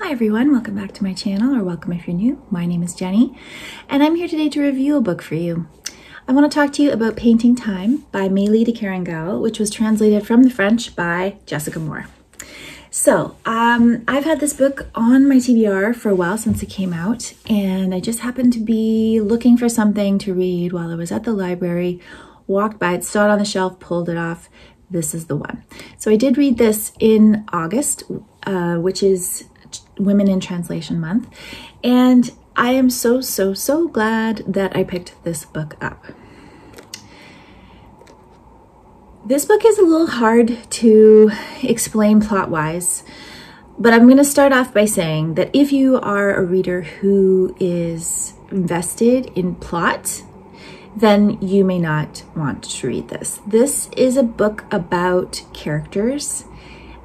Hi everyone, welcome back to my channel, or welcome if you're new. My name is Jennie, and I'm here today to review a book for you. I want to talk to you about Painting Time by Maylis de Kerangal, which was translated from the French by Jessica Moore. So, um, I've had this book on my TBR for a while since it came out, and I just happened to be looking for something to read while I was at the library, walked by it, saw it on the shelf, pulled it off. This is the one. So I did read this in August, uh, which is Women in Translation Month. And I am so, so, so glad that I picked this book up. This book is a little hard to explain plot-wise, but I'm going to start off by saying that if you are a reader who is invested in plot, then you may not want to read this. This is a book about characters,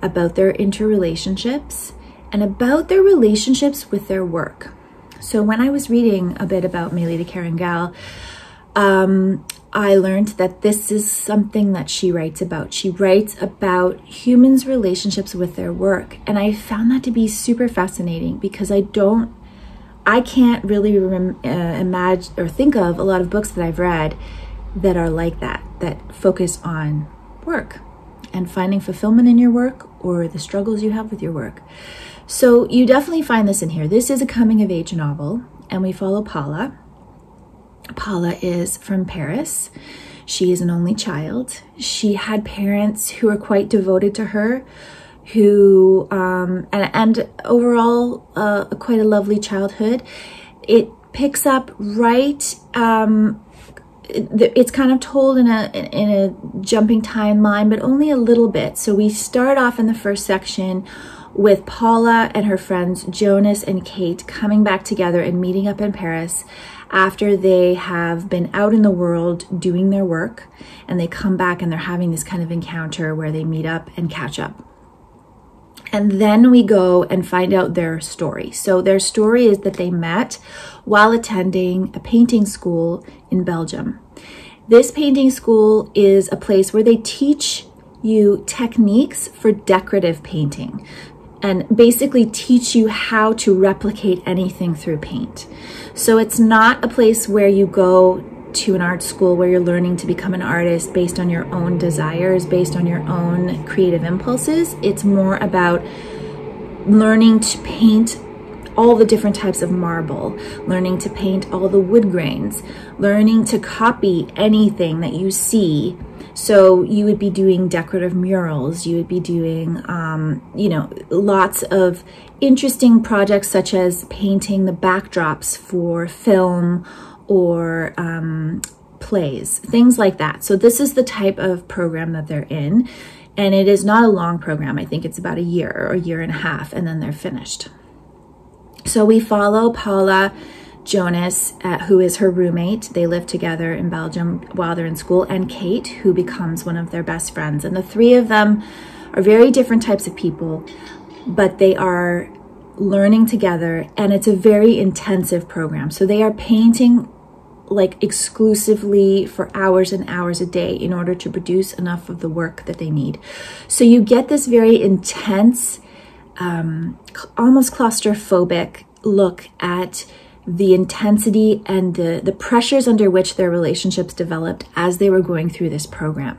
about their interrelationships, and about their relationships with their work. So when I was reading a bit about Maylis de Kerangal, um, I learned that this is something that she writes about. She writes about humans' relationships with their work. And I found that to be super fascinating because I don't, I can't really uh, imagine or think of a lot of books that I've read that are like that, that focus on work and finding fulfillment in your work or the struggles you have with your work. So you definitely find this in here. This is a coming of age novel, and we follow Paula. Paula is from Paris. She is an only child. She had parents who were quite devoted to her, who, um, and, and overall, uh, quite a lovely childhood. It picks up right, um, it's kind of told in a in a jumping timeline, but only a little bit. So we start off in the first section with Paula and her friends Jonas and Kate coming back together and meeting up in Paris after they have been out in the world doing their work and they come back and they're having this kind of encounter where they meet up and catch up. And then we go and find out their story. So their story is that they met while attending a painting school in Belgium. This painting school is a place where they teach you techniques for decorative painting and basically teach you how to replicate anything through paint. So it's not a place where you go to an art school where you're learning to become an artist based on your own desires, based on your own creative impulses. It's more about learning to paint all the different types of marble, learning to paint all the wood grains, learning to copy anything that you see so you would be doing decorative murals, you would be doing, um, you know, lots of interesting projects such as painting the backdrops for film or um, plays, things like that. So this is the type of program that they're in. And it is not a long program. I think it's about a year or a year and a half, and then they're finished. So we follow Paula Jonas, uh, who is her roommate. They live together in Belgium while they're in school, and Kate, who becomes one of their best friends. And the three of them are very different types of people, but they are learning together, and it's a very intensive program. So they are painting like exclusively for hours and hours a day in order to produce enough of the work that they need. So you get this very intense, um, almost claustrophobic look at the intensity and the, the pressures under which their relationships developed as they were going through this program.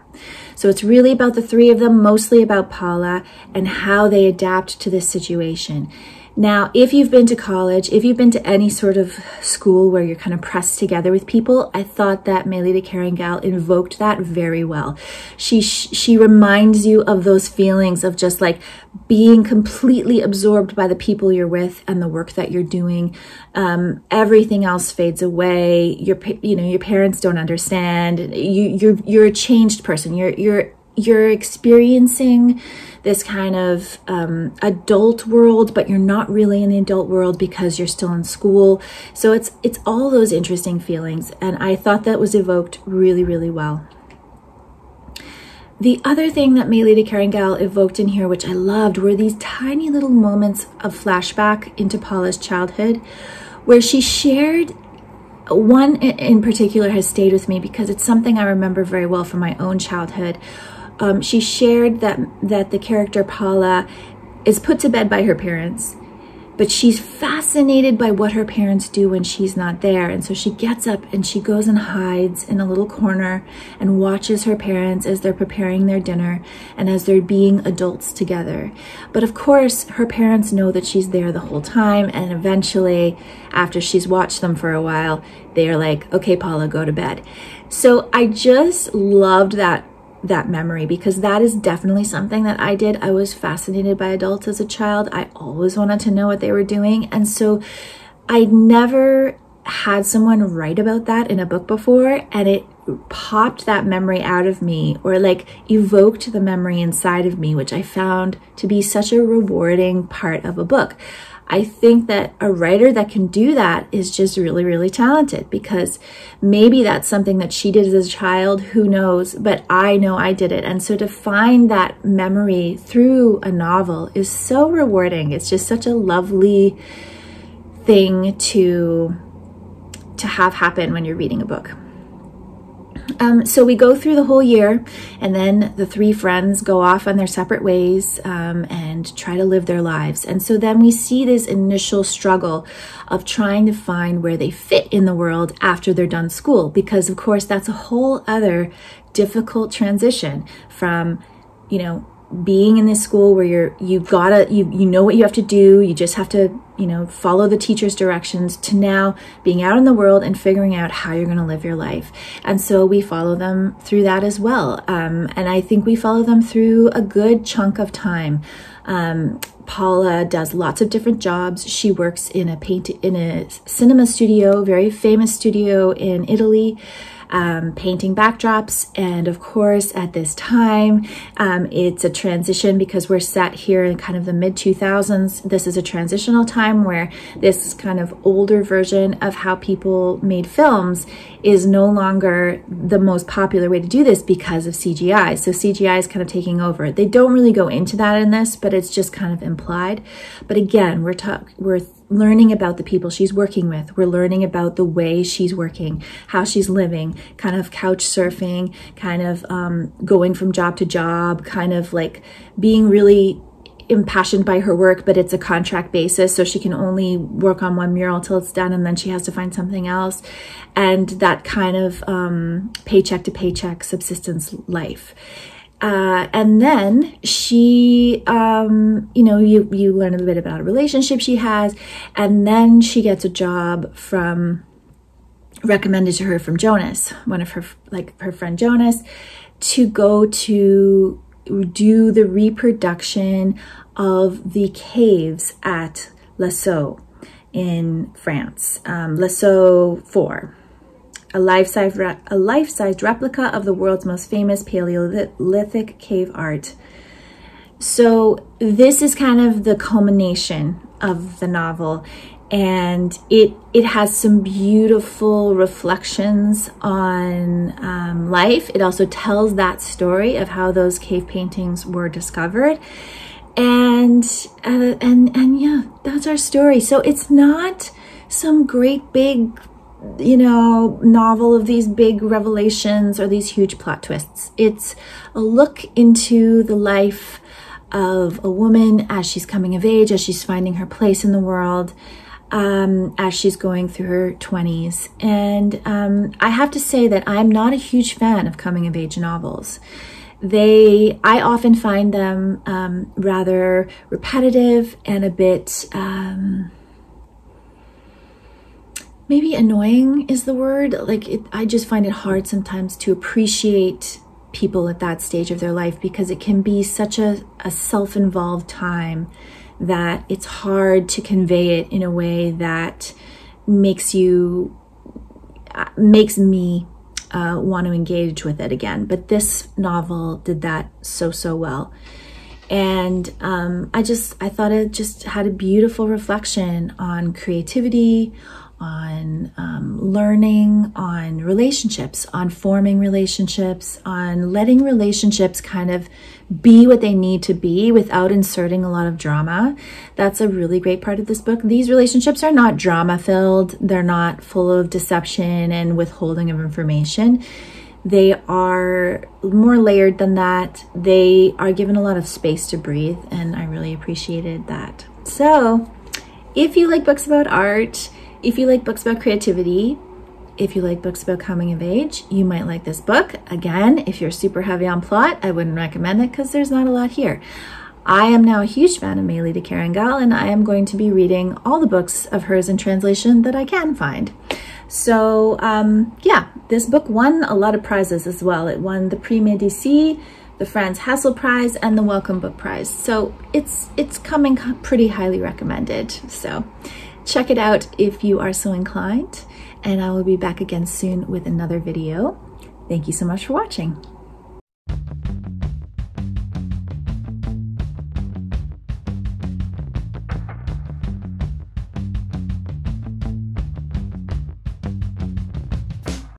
So it's really about the three of them, mostly about Paula and how they adapt to this situation. Now, if you've been to college, if you've been to any sort of school where you're kind of pressed together with people, I thought that Maylis de Kerangal invoked that very well. She she reminds you of those feelings of just like being completely absorbed by the people you're with and the work that you're doing. Um, everything else fades away. Your you know your parents don't understand. You you're you're a changed person. You're you're you're experiencing this kind of um, adult world, but you're not really in the adult world because you're still in school. So it's it's all those interesting feelings, and I thought that was evoked really, really well. The other thing that de Kerangal evoked in here, which I loved, were these tiny little moments of flashback into Paula's childhood, where she shared one in particular has stayed with me because it's something I remember very well from my own childhood, um, she shared that that the character Paula is put to bed by her parents but she's fascinated by what her parents do when she's not there. And so she gets up and she goes and hides in a little corner and watches her parents as they're preparing their dinner and as they're being adults together. But of course, her parents know that she's there the whole time. And eventually, after she's watched them for a while, they're like, okay, Paula, go to bed. So I just loved that that memory because that is definitely something that I did. I was fascinated by adults as a child. I always wanted to know what they were doing. And so I never had someone write about that in a book before and it popped that memory out of me or like evoked the memory inside of me, which I found to be such a rewarding part of a book. I think that a writer that can do that is just really, really talented because maybe that's something that she did as a child, who knows, but I know I did it. And so to find that memory through a novel is so rewarding. It's just such a lovely thing to to have happen when you're reading a book. Um, so we go through the whole year, and then the three friends go off on their separate ways um, and try to live their lives. And so then we see this initial struggle of trying to find where they fit in the world after they're done school, because of course that's a whole other difficult transition from, you know, being in this school where you're you gotta you you know what you have to do. You just have to you know follow the teacher's directions to now being out in the world and figuring out how you're going to live your life. And so we follow them through that as well. Um, and i think we follow them through a good chunk of time. Um, Paula does lots of different jobs. She works in a paint in a cinema studio, very famous studio in Italy um, painting backdrops. And of course, at this time, um, it's a transition because we're set here in kind of the mid 2000s. This is a transitional time where this kind of older version of how people made films is no longer the most popular way to do this because of CGI. So CGI is kind of taking over. They don't really go into that in this, but it's just kind of implied. But again, we're talking, we're learning about the people she's working with. We're learning about the way she's working, how she's living, kind of couch surfing, kind of um, going from job to job, kind of like being really impassioned by her work, but it's a contract basis. So she can only work on one mural till it's done and then she has to find something else. And that kind of um, paycheck to paycheck subsistence life. Uh, and then she, um, you know, you, you learn a bit about a relationship she has, and then she gets a job from, recommended to her from Jonas, one of her, like her friend Jonas, to go to do the reproduction of the caves at Lascaux in France, um, Lascaux 4 a life-size a life-sized replica of the world's most famous Paleolithic cave art. So this is kind of the culmination of the novel and it it has some beautiful reflections on um, life. It also tells that story of how those cave paintings were discovered, and uh, and and yeah, that's our story. So it's not some great big you know, novel of these big revelations or these huge plot twists. It's a look into the life of a woman as she's coming of age, as she's finding her place in the world, um, as she's going through her 20s. And um, I have to say that I'm not a huge fan of coming of age novels. They, I often find them um, rather repetitive and a bit. Maybe annoying is the word. Like, it, I just find it hard sometimes to appreciate people at that stage of their life because it can be such a, a self involved time that it's hard to convey it in a way that makes you, uh, makes me uh, want to engage with it again. But this novel did that so, so well. And um, I just, I thought it just had a beautiful reflection on creativity, on um, learning, on relationships, on forming relationships, on letting relationships kind of be what they need to be without inserting a lot of drama. That's a really great part of this book. These relationships are not drama filled, they're not full of deception and withholding of information. They are more layered than that. They are given a lot of space to breathe, and I really appreciated that. So, if you like books about art, if you like books about creativity, if you like books about coming of age, you might like this book. Again, if you're super heavy on plot, I wouldn't recommend it because there's not a lot here. I am now a huge fan of Maylis de Kerangal, and I am going to be reading all the books of hers in translation that I can find. So um, yeah, this book won a lot of prizes as well. It won the Prix Médicis, the Franz Hessel Prize, and the Wellcome Book Prize. So it's it's coming pretty highly recommended. So check it out if you are so inclined. And I will be back again soon with another video. Thank you so much for watching.